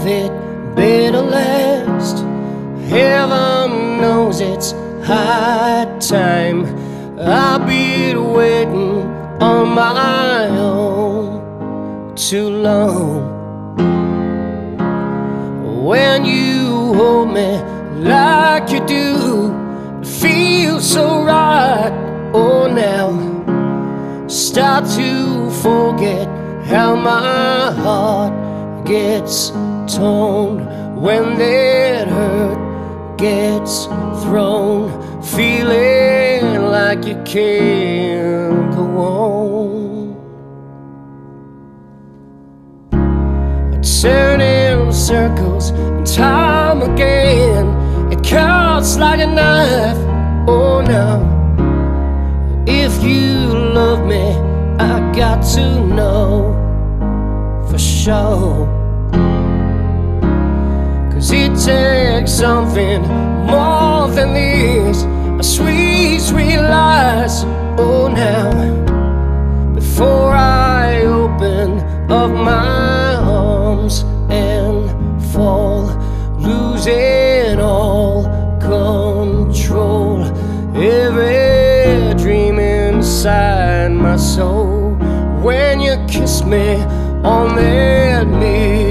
of it better last. Heaven knows it's high time. I've be waiting on my own too long. When you hold me like you do, it feels so right. Oh, now start to forget how my heart gets torn when that hurt gets thrown, feeling like you can't go on. I turn in circles and time again, it cuts like a knife. Oh, no, if you love me, I got to know for sure. It takes something more than this. A sweet, sweet lies. Oh now Before I open up my arms And fall Losing all control Every dream inside my soul. When you kiss me on that midnight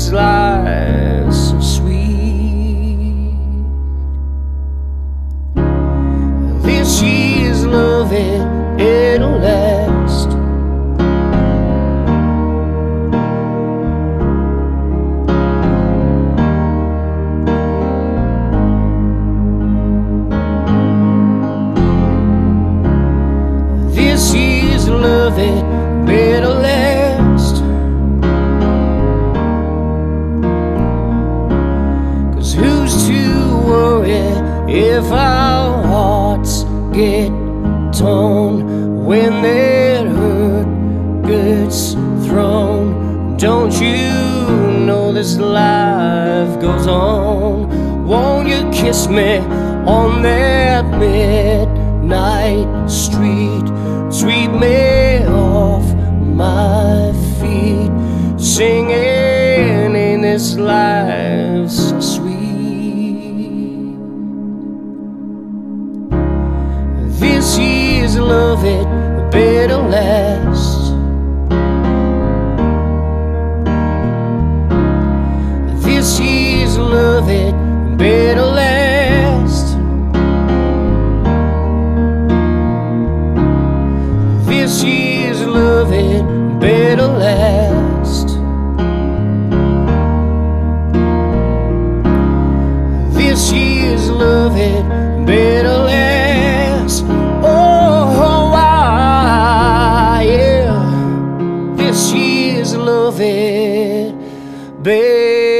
this life so sweet This year's love, it, it'll last This year's love, it'll last. If our hearts get torn when that hurt gets thrown? Don't you know this life goes on? Won't you kiss me on that midnight street? Sweep me off my feet, singing in this life This year's love, it better last. This year's love, it better last. This year's love, it better last. Better.